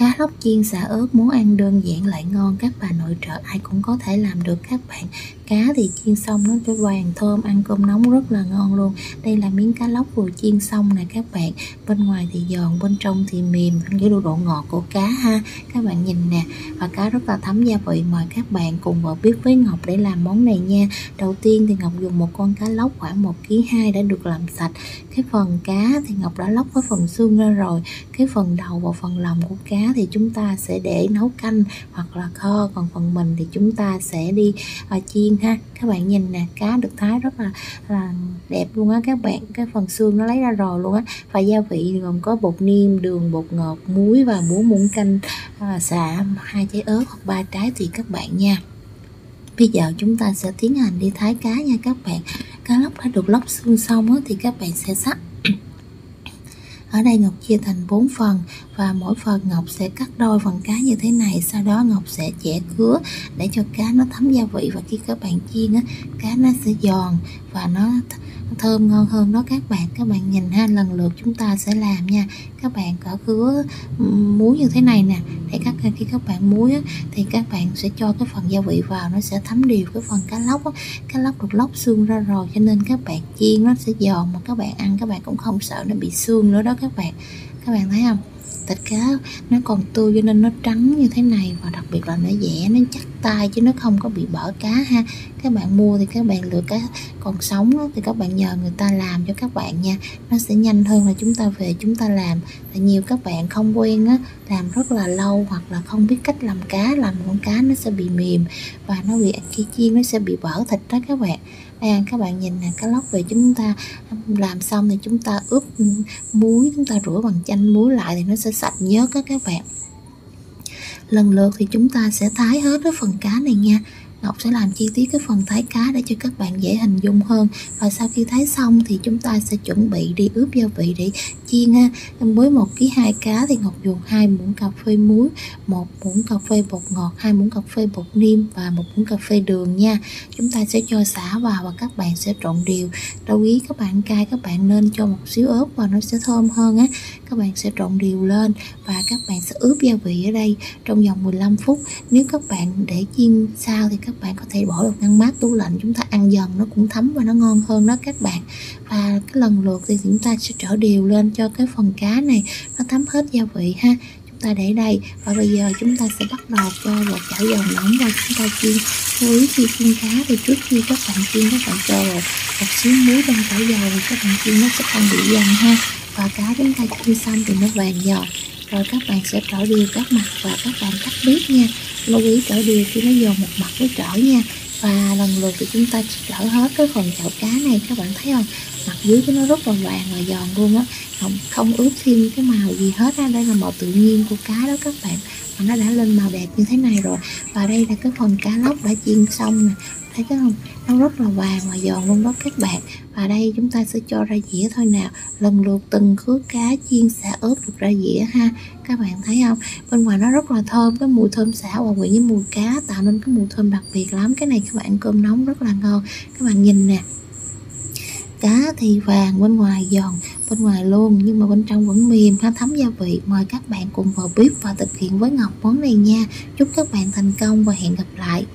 Cá lóc chiên xả ớt muốn ăn đơn giản lại ngon, các bà nội trợ ai cũng có thể làm được, các bạn cá thì chiên xong nó cái vàng thơm ăn cơm nóng rất là ngon luôn. Đây là miếng cá lóc vừa chiên xong nè các bạn. Bên ngoài thì giòn, bên trong thì mềm, ăn với độ ngọt của cá ha. Các bạn nhìn nè, và cá rất là thấm gia vị. Mời các bạn cùng vào bếp với Ngọc để làm món này nha. Đầu tiên thì Ngọc dùng một con cá lóc khoảng 1 kg 2 đã được làm sạch. Cái phần cá thì Ngọc đã lóc cái phần xương ra rồi. Cái phần đầu và phần lòng của cá thì chúng ta sẽ để nấu canh hoặc là kho. Còn phần mình thì chúng ta sẽ đi à, chiên ha. Các bạn nhìn nè cá được thái rất là, là đẹp luôn á. Các bạn cái phần xương nó lấy ra rồi luôn á. Và gia vị gồm có bột niêm đường bột ngọt muối và muối muỗng canh à, xả hai trái ớt hoặc ba trái tùy các bạn nha. Bây giờ chúng ta sẽ tiến hành đi thái cá nha các bạn. Cá lóc đã được lóc xương xong á, thì các bạn sẽ sắc ở đây Ngọc chia thành 4 phần và mỗi phần Ngọc sẽ cắt đôi phần cá như thế này. Sau đó Ngọc sẽ chẻ cứa để cho cá nó thấm gia vị và khi các bạn chiên á cá nó sẽ giòn và nó thơm ngon hơn. Đó các bạn các bạn nhìn ha lần lượt chúng ta sẽ làm nha. Các bạn có cứa muối như thế này nè để các khi các bạn muối á, thì các bạn sẽ cho cái phần gia vị vào nó sẽ thấm đều cái phần cá lóc á. cá lóc được lóc xương ra rồi cho nên các bạn chiên nó sẽ giòn mà các bạn ăn các bạn cũng không sợ nó bị xương nữa đó các bạn. Các bạn thấy không? Thịt cá nó còn tươi cho nên nó trắng như thế này và đặc biệt là nó dẻ nó chắc tay chứ nó không có bị bở cá ha. Các bạn mua thì các bạn lựa cá còn sống đó, thì các bạn nhờ người ta làm cho các bạn nha. Nó sẽ nhanh hơn là chúng ta về chúng ta làm. Tại nhiều các bạn không quen á làm rất là lâu hoặc là không biết cách làm cá làm con cá nó sẽ bị mềm và nó bị khi chiên nó sẽ bị bở thịt đó các bạn đây các bạn nhìn là cá lóc về chúng ta làm xong thì chúng ta ướp muối, chúng ta rửa bằng chanh muối lại thì nó sẽ sạch nhớt á các bạn. Lần lượt thì chúng ta sẽ thái hết cái phần cá này nha. Ngọc sẽ làm chi tiết cái phần thái cá để cho các bạn dễ hình dung hơn. Và sau khi thái xong thì chúng ta sẽ chuẩn bị đi ướp gia vị để chiên ha. Với một ký hai cá thì Ngọc dùng hai muỗng cà phê muối, một muỗng cà phê bột ngọt, hai muỗng cà phê bột niêm và một muỗng cà phê đường nha. Chúng ta sẽ cho xả vào và các bạn sẽ trộn đều. Lưu ý các bạn cay, các bạn nên cho một xíu ớt vào nó sẽ thơm hơn á. Các bạn sẽ trộn đều lên và các bạn sẽ ướp gia vị ở đây trong vòng 15 phút. Nếu các bạn để chiên sao thì các các bạn có thể bỏ được ngăn mát tủ lạnh, chúng ta ăn dần, nó cũng thấm và nó ngon hơn đó các bạn. Và cái lần lượt thì chúng ta sẽ trở đều lên cho cái phần cá này, nó thấm hết gia vị ha. Chúng ta để đây, và bây giờ chúng ta sẽ bắt đầu cho vào chảo dầu nóng và chúng ta chiên. Lưu ý khi chiên cá thì trước khi các bạn chiên, các bạn cho vào một xíu muối trong chảo dầu thì các bạn chiên nó sẽ không bị dần ha. Và cá chúng ta chiên xong thì nó vàng giòn, rồi các bạn sẽ trở đều các mặt và các bạn tắt bếp nha lưu ý trở đều khi nó dồn một mặt với trở nha. Và lần lượt thì chúng ta trở hết cái phần chảo cá này các bạn thấy không? Mặt dưới của nó rất là vàng và giòn luôn á. Không, không ướp thêm cái màu gì hết á. Đây là màu tự nhiên của cá đó các bạn. Và nó đã lên màu đẹp như thế này rồi. Và đây là cái phần cá lóc đã chiên xong nè thấy cái không nó rất là vàng và giòn luôn đó các bạn. Và đây chúng ta sẽ cho ra dĩa thôi nào. Lần lượt từng khứa cá chiên xả ớt được ra dĩa ha. Các bạn thấy không? Bên ngoài nó rất là thơm, cái mùi thơm xả hòa quyện với mùi cá tạo nên cái mùi thơm đặc biệt lắm. Cái này các bạn cơm nóng rất là ngon. Các bạn nhìn nè. Cá thì vàng bên ngoài giòn, bên ngoài luôn nhưng mà bên trong vẫn mềm ha, thấm gia vị. Mời các bạn cùng vào bếp và thực hiện với Ngọc món này nha. Chúc các bạn thành công và hẹn gặp lại.